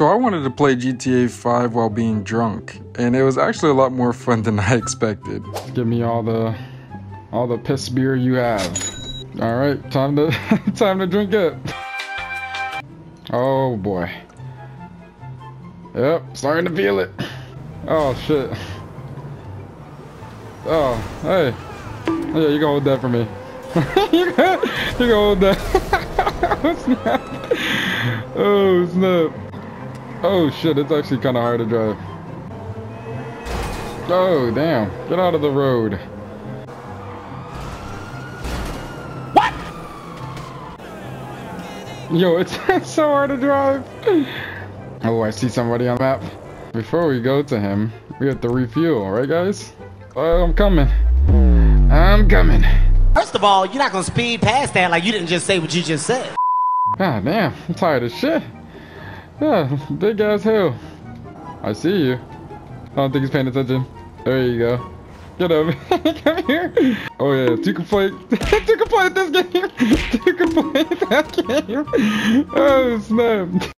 So I wanted to play GTA 5 while being drunk, and it was actually a lot more fun than I expected. Give me all the all the piss beer you have. All right, time to time to drink it. Oh boy. Yep, starting to feel it. Oh shit. Oh, hey. Yeah, you can hold that for me. you can hold that. oh snap. Oh snap. Oh shit, it's actually kind of hard to drive. Oh damn, get out of the road. What? Yo, it's, it's so hard to drive. Oh, I see somebody on the map. Before we go to him, we have to refuel, right guys? Oh, I'm coming. I'm coming. First of all, you're not gonna speed past that like you didn't just say what you just said. God damn, I'm tired of shit. Yeah, big ass hill. I see you. I don't think he's paying attention. There you go. Get over. Come here. Oh yeah, two can play. two can play this game. two can play that game. Oh snap.